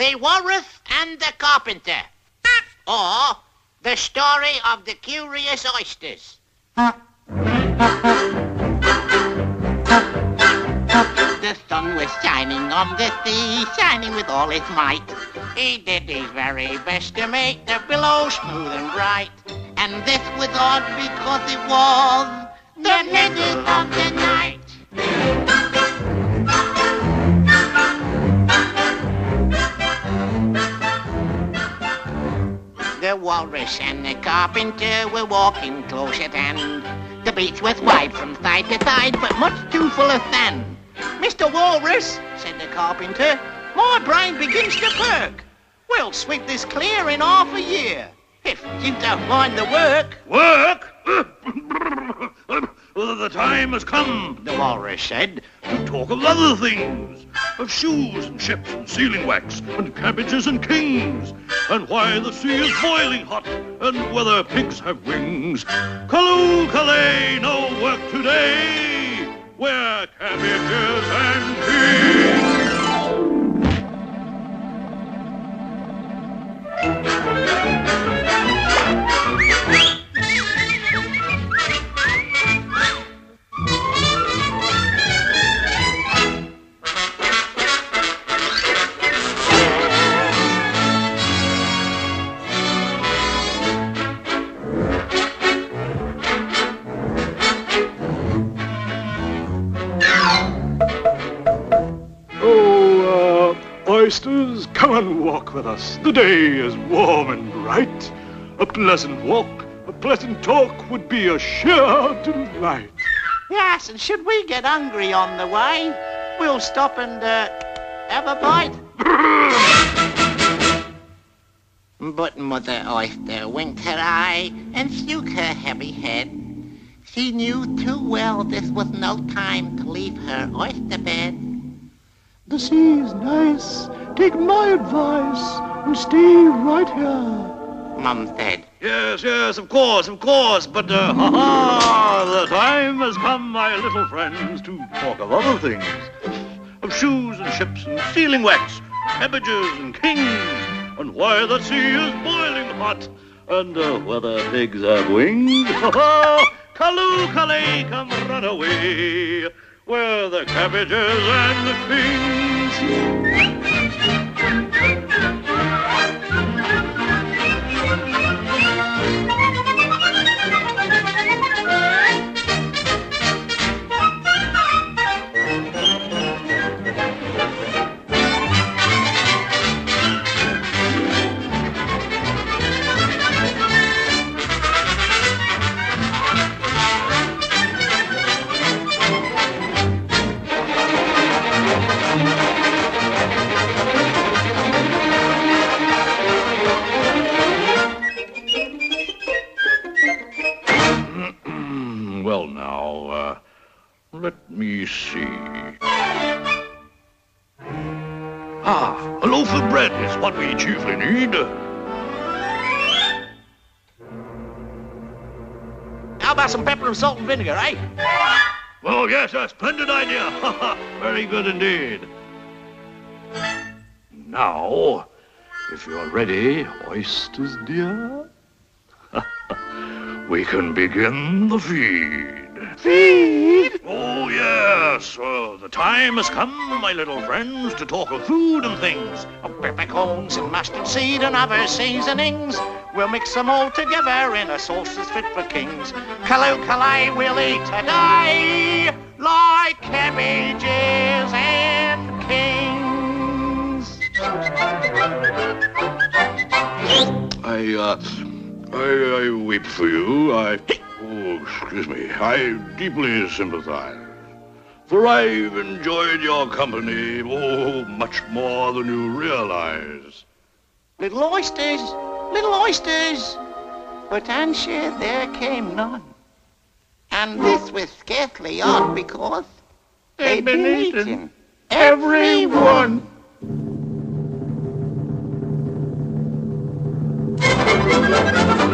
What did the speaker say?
The Walrus and the Carpenter. Or The Story of the Curious Oysters. The sun was shining on the sea, shining with all its might. He did his very best to make the billows smooth and bright. And this was odd because it was the The walrus and the carpenter were walking close at hand. The beach was wide from side to side, but much too full of sand. Mr. Walrus, said the carpenter, my brain begins to perk. We'll sweep this clear in half a year, if you don't mind the work. Work? the time has come, The walrus said. to talk of other things. Of shoes and ships and sealing wax and cabbages and kings. And why the sea is boiling hot and whether pigs have wings. Callooh, Callay, no work today. We're cabbages and kings. Oysters, come and walk with us. The day is warm and bright. A pleasant walk, a pleasant talk would be a sheer delight. Yes, and should we get hungry on the way, we'll stop and uh, have a bite. But Mother Oyster winked her eye and shook her heavy head. She knew too well this was no time to leave her oyster bed. The sea's nice. Take my advice and stay right here. Mum said. Yes, yes, of course, of course, but, uh, ha-ha, the time has come, my little friends, to talk of other things. Of shoes and ships and sealing wax, cabbages and kings, and why the sea is boiling hot, and uh, whether pigs have wings. Ha-ha, Callooh, Callay, come run away, where the cabbages and the kings. Let me see. Ah, a loaf of bread is what we chiefly need. How about some pepper and salt and vinegar, eh? Oh, yes, a splendid idea. Very good indeed. Now, if you're ready, oysters dear, we can begin the feed. Feed? Oh, yes. Uh, the time has come, my little friends, to talk of food and things. Of peppercorns and mustard seed and other seasonings. We'll mix them all together in a sauce that's fit for kings. Callooh, Callay, we'll eat today like cabbages and kings. I, uh, I, I weep for you. I, excuse me. I deeply sympathize. For I've enjoyed your company, oh, much more than you realize. Little oysters, little oysters. But answer there came none. And this was scarcely odd because they'd been eaten. Every one. Callooh,